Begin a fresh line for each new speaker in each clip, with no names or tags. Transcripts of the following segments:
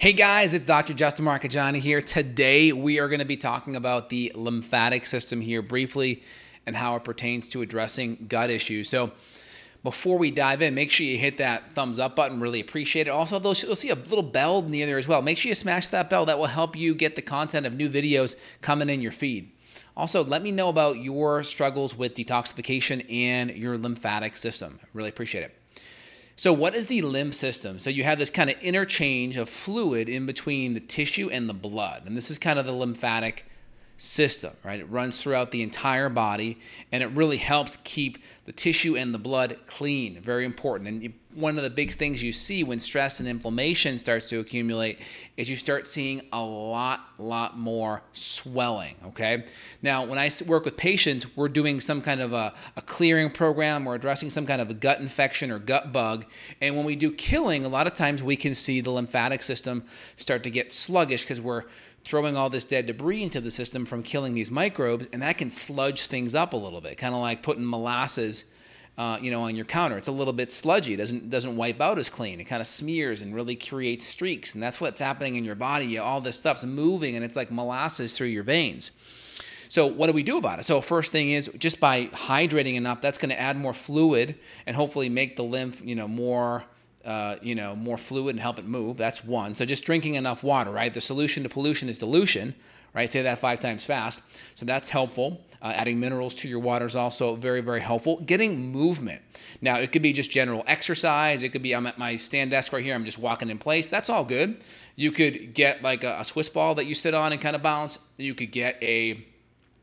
Hey guys, it's Dr. Justin Marchegiani here. Today we are going to be talking about the lymphatic system here briefly and how it pertains to addressing gut issues. So, before we dive in, make sure you hit that thumbs up button. Really appreciate it. Also, you'll see a little bell near there as well. Make sure you smash that bell. That will help you get the content of new videos coming in your feed. Also, let me know about your struggles with detoxification and your lymphatic system. Really appreciate it. So, what is the lymph system? So, you have this kind of interchange of fluid in between the tissue and the blood. And this is kind of the lymphatic system, right? It runs throughout the entire body and it really helps keep the tissue and the blood clean. Very important. And one of the big things you see when stress and inflammation starts to accumulate is you start seeing a lot, lot more swelling. Okay. Now, when I work with patients, we're doing some kind of a, a clearing program, we're addressing some kind of a gut infection or gut bug. And when we do killing, a lot of times we can see the lymphatic system start to get sluggish because we're throwing all this dead debris into the system from killing these microbes, and that can sludge things up a little bit, kind of like putting molasses. Uh, you know, on your counter, it's a little bit sludgy. It doesn't doesn't wipe out as clean. It kind of smears and really creates streaks, and that's what's happening in your body. All this stuff's moving, and it's like molasses through your veins. So what do we do about it? So first thing is just by hydrating enough, that's going to add more fluid and hopefully make the lymph, you know, more uh, you know, more fluid and help it move. That's one. So just drinking enough water, right? The solution to pollution is dilution, right? Say that five times fast. So that's helpful. Uh, adding minerals to your water is also very, very helpful. Getting movement. Now, it could be just general exercise. It could be I'm at my stand desk right here. I'm just walking in place. That's all good. You could get like a, a Swiss ball that you sit on and kind of bounce. You could get a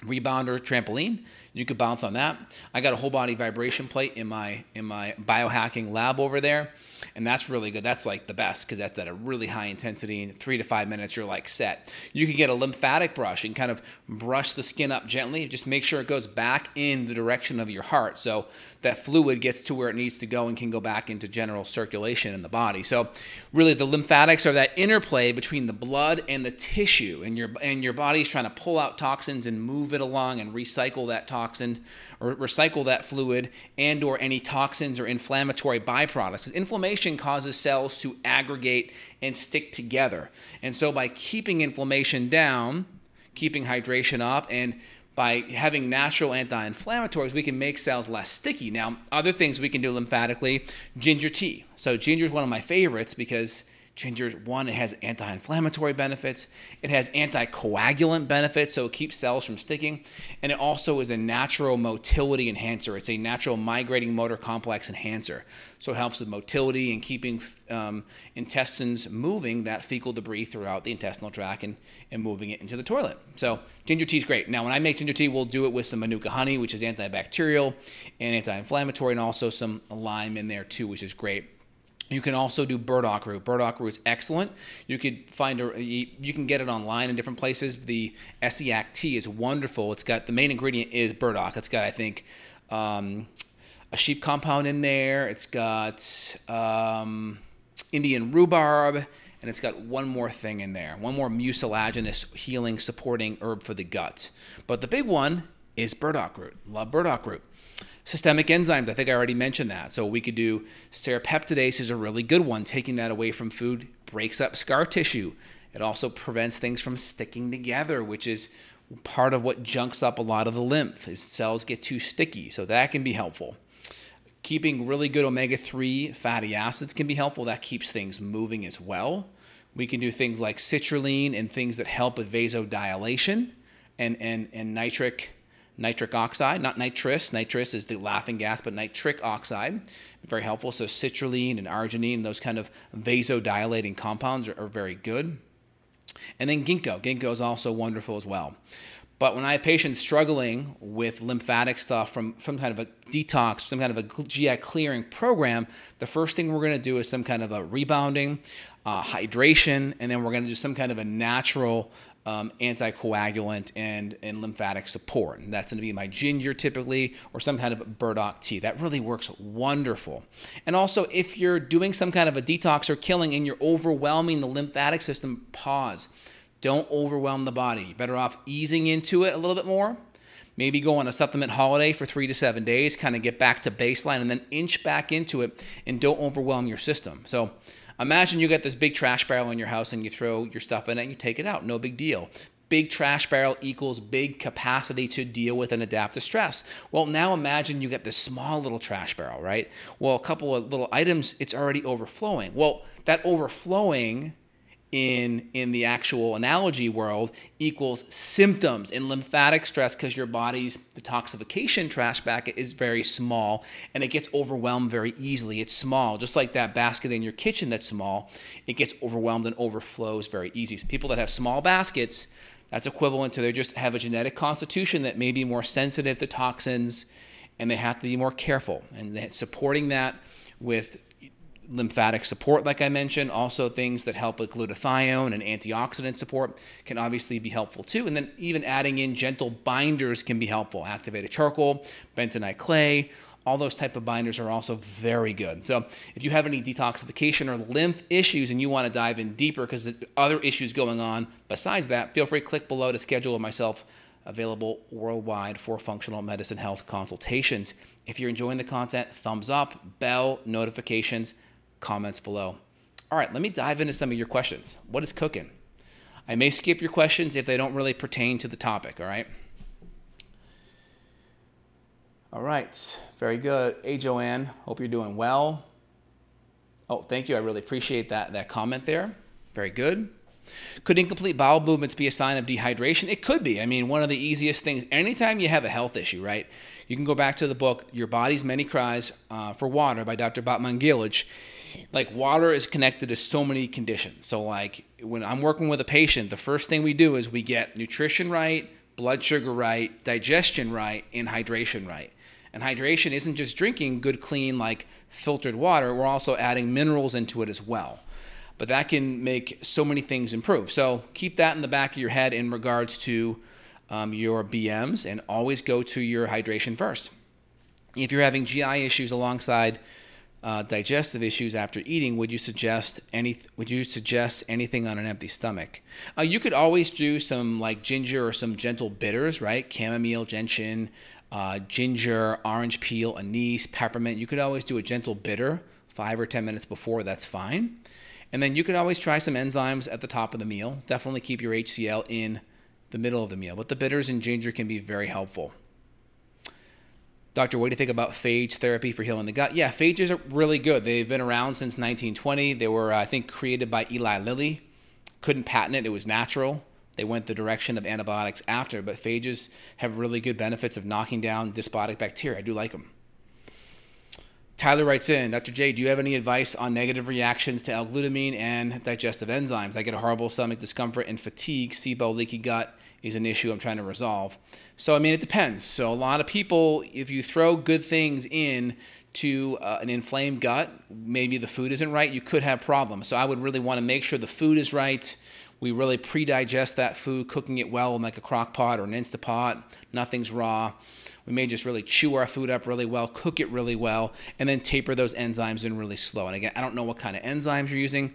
rebounder trampoline. You could bounce on that. I got a whole body vibration plate in my in my biohacking lab over there, and that's really good. That's like the best because that's at a really high intensity. In three to five minutes, you're like set. You can get a lymphatic brush and kind of brush the skin up gently. Just make sure it goes back in the direction of your heart, so that fluid gets to where it needs to go and can go back into general circulation in the body. So, really, the lymphatics are that interplay between the blood and the tissue, and your and your body's trying to pull out toxins and move it along and recycle that toxin or recycle that fluid and or any toxins or inflammatory byproducts. Inflammation causes cells to aggregate and stick together. And so by keeping inflammation down, keeping hydration up and by having natural anti-inflammatories, we can make cells less sticky. Now, other things we can do lymphatically, ginger tea. So ginger is one of my favorites because Ginger, one, it has anti inflammatory benefits, it has anticoagulant benefits, so it keeps cells from sticking, and it also is a natural motility enhancer. It's a natural migrating motor complex enhancer. So it helps with motility and keeping um, intestines moving that fecal debris throughout the intestinal tract and, and moving it into the toilet. So ginger tea is great. Now, when I make ginger tea, we'll do it with some manuka honey, which is antibacterial and anti inflammatory, and also some lime in there too, which is great. You can also do burdock root. Burdock root is excellent. You could find a, you can get it online in different places. The Essiac tea is wonderful. It's got the main ingredient is burdock. It's got I think um, a sheep compound in there. It's got um, Indian rhubarb, and it's got one more thing in there. One more mucilaginous healing supporting herb for the gut. But the big one is burdock root. Love burdock root. Systemic enzymes, I think I already mentioned that. So we could do serrapeptidase is a really good one. Taking that away from food breaks up scar tissue. It also prevents things from sticking together, which is part of what junks up a lot of the lymph. Is cells get too sticky, so that can be helpful. Keeping really good omega-3 fatty acids can be helpful. That keeps things moving as well. We can do things like citrulline and things that help with vasodilation and, and, and nitric nitric oxide, not nitrous. Nitrous is the laughing gas, but nitric oxide, very helpful. So citrulline and arginine, those kind of vasodilating compounds are, are very good. And then ginkgo. Ginkgo is also wonderful as well. But when I have patients struggling with lymphatic stuff from some kind of a detox, some kind of a GI clearing program, the first thing we're going to do is some kind of a rebounding, uh, hydration, and then we're going to do some kind of a natural um, anticoagulant and, and lymphatic support. And that's going to be my ginger typically or some kind of burdock tea. That really works wonderful. And also, if you're doing some kind of a detox or killing and you're overwhelming the lymphatic system, pause. Don't overwhelm the body. You're better off easing into it a little bit more. Maybe go on a supplement holiday for three to seven days, kind of get back to baseline, and then inch back into it and don't overwhelm your system. So, Imagine you get this big trash barrel in your house and you throw your stuff in it and you take it out. No big deal. Big trash barrel equals big capacity to deal with and adapt to stress. Well, now imagine you get this small little trash barrel, right? Well, a couple of little items, it's already overflowing. Well, that overflowing in in the actual analogy world equals symptoms in lymphatic stress because your body's detoxification trash bucket is very small and it gets overwhelmed very easily. It's small just like that basket in your kitchen that's small it gets overwhelmed and overflows very easy. So people that have small baskets that's equivalent to they just have a genetic constitution that may be more sensitive to toxins and they have to be more careful. And supporting that with lymphatic support, like I mentioned. Also, things that help with glutathione and antioxidant support can obviously be helpful too. And then even adding in gentle binders can be helpful. Activated charcoal, bentonite clay, all those type of binders are also very good. So if you have any detoxification or lymph issues and you want to dive in deeper because other issues going on besides that, feel free to click below to schedule myself available worldwide for functional medicine health consultations. If you're enjoying the content, thumbs up, bell, notifications, comments below. All right, let me dive into some of your questions. What is cooking? I may skip your questions if they don't really pertain to the topic, all right? All right, very good. Hey, Joanne, hope you're doing well. Oh, thank you. I really appreciate that, that comment there. Very good. Could incomplete bowel movements be a sign of dehydration? It could be. I mean, one of the easiest things, anytime you have a health issue, right? You can go back to the book, Your Body's Many Cries uh, for Water by Dr. Batmanghelidj like water is connected to so many conditions. So like when I'm working with a patient, the first thing we do is we get nutrition right, blood sugar right, digestion right, and hydration right. And hydration isn't just drinking good, clean, like filtered water. We're also adding minerals into it as well. But that can make so many things improve. So keep that in the back of your head in regards to um, your BMs and always go to your hydration first. If you're having GI issues alongside uh, digestive issues after eating, would you suggest any? Would you suggest anything on an empty stomach? Uh, you could always do some like ginger or some gentle bitters, right? Chamomile, gentian, uh, ginger, orange peel, anise, peppermint. You could always do a gentle bitter five or ten minutes before. That's fine. And then you could always try some enzymes at the top of the meal. Definitely keep your HCl in the middle of the meal. But the bitters and ginger can be very helpful. Doctor, what do you think about phage therapy for healing the gut? Yeah, phages are really good. They've been around since 1920. They were, I think, created by Eli Lilly. Couldn't patent it, it was natural. They went the direction of antibiotics after, but phages have really good benefits of knocking down dysbiotic bacteria. I do like them. Tyler writes in, Dr. J, do you have any advice on negative reactions to L-glutamine and digestive enzymes? I get a horrible stomach discomfort and fatigue, SIBO, leaky gut is an issue I'm trying to resolve. So, I mean, it depends. So, a lot of people, if you throw good things in to uh, an inflamed gut, maybe the food isn't right, you could have problems. So, I would really want to make sure the food is right. We really pre-digest that food, cooking it well in like a crock pot or an Instapot. Nothing's raw. We may just really chew our food up really well, cook it really well, and then taper those enzymes in really slow. And again, I don't know what kind of enzymes you're using.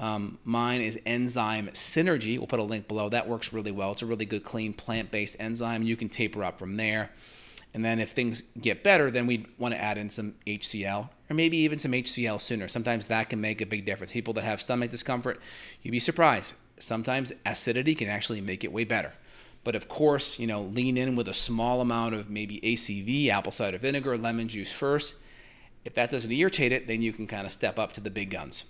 Um, mine is Enzyme Synergy. We'll put a link below. That works really well. It's a really good, clean, plant based enzyme. You can taper up from there. And then if things get better, then we want to add in some HCl or maybe even some HCl sooner. Sometimes that can make a big difference. People that have stomach discomfort, you'd be surprised. Sometimes acidity can actually make it way better. But of course, you know, lean in with a small amount of maybe ACV, apple cider vinegar, lemon juice first. If that doesn't irritate it, then you can kind of step up to the big guns.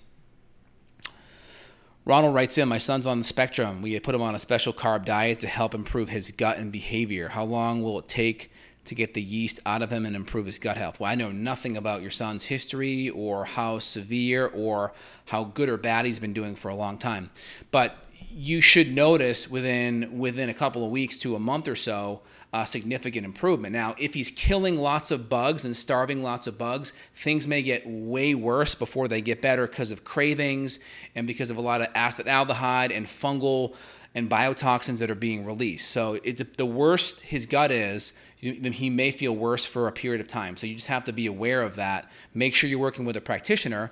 Ronald writes in, My son's on the spectrum. We put him on a special carb diet to help improve his gut and behavior. How long will it take to get the yeast out of him and improve his gut health? Well, I know nothing about your son's history or how severe or how good or bad he's been doing for a long time. But you should notice within within a couple of weeks to a month or so a significant improvement. Now, if he's killing lots of bugs and starving lots of bugs, things may get way worse before they get better because of cravings and because of a lot of acetaldehyde and fungal and biotoxins that are being released. So it, the worse his gut is, then he may feel worse for a period of time. So you just have to be aware of that. Make sure you're working with a practitioner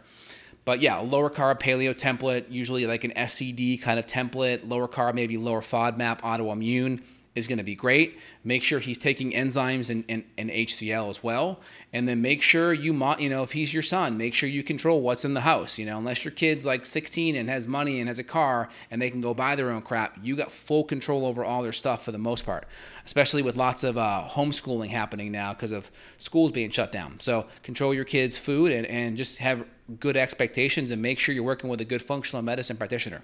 but yeah, lower carb paleo template, usually like an SCD kind of template, lower carb, maybe lower FODMAP, autoimmune is going to be great. Make sure he's taking enzymes and, and, and HCl as well. And then make sure you, mo- you know, if he's your son, make sure you control what's in the house. You know, unless your kid's like 16 and has money and has a car and they can go buy their own crap, you got full control over all their stuff for the most part, especially with lots of uh, homeschooling happening now because of schools being shut down. So control your kids' food and, and just have good expectations and make sure you're working with a good functional medicine practitioner.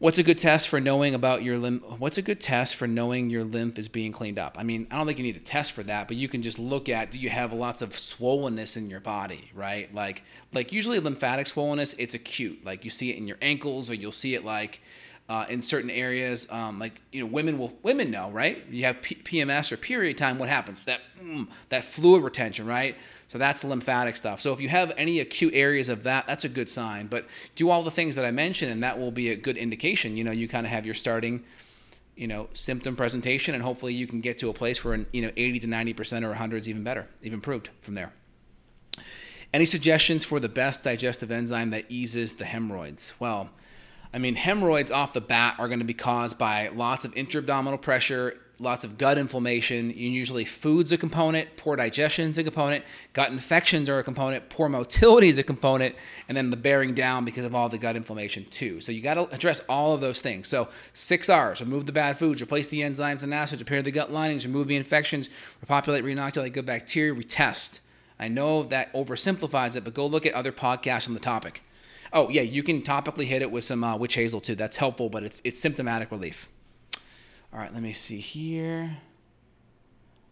What's a good test for knowing about your lymph? What's a good test for knowing your lymph is being cleaned up? I mean, I don't think you need a test for that, but you can just look at do you have lots of swollenness in your body, right? Like, like usually lymphatic swollenness, it's acute. Like you see it in your ankles, or you'll see it like uh, in certain areas. Um, like you know, women will women know, right? You have P- PMS or period time. What happens? That mm, that fluid retention, right? So that's lymphatic stuff. So if you have any acute areas of that, that's a good sign. But do all the things that I mentioned, and that will be a good indication. You know, you kind of have your starting, you know, symptom presentation, and hopefully you can get to a place where you know 80 to 90 percent or 100 is even better, even improved from there. Any suggestions for the best digestive enzyme that eases the hemorrhoids? Well, I mean, hemorrhoids off the bat are going to be caused by lots of intra-abdominal pressure, lots of gut inflammation. Usually, food's a component, poor digestion's a component, gut infections are a component, poor motility is a component, and then the bearing down because of all the gut inflammation too. So you got to address all of those things. So six R's: remove the bad foods, replace the enzymes and acids, repair the gut linings, remove the infections, repopulate, reinoculate good bacteria, retest. I know that oversimplifies it, but go look at other podcasts on the topic. Oh yeah, you can topically hit it with some uh, witch hazel too. That's helpful, but it's it's symptomatic relief. All right, let me see here.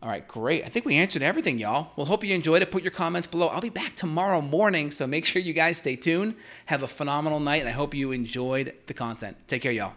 All right, great. I think we answered everything, y'all. Well, hope you enjoyed it. Put your comments below. I'll be back tomorrow morning, so make sure you guys stay tuned. Have a phenomenal night, and I hope you enjoyed the content. Take care, y'all.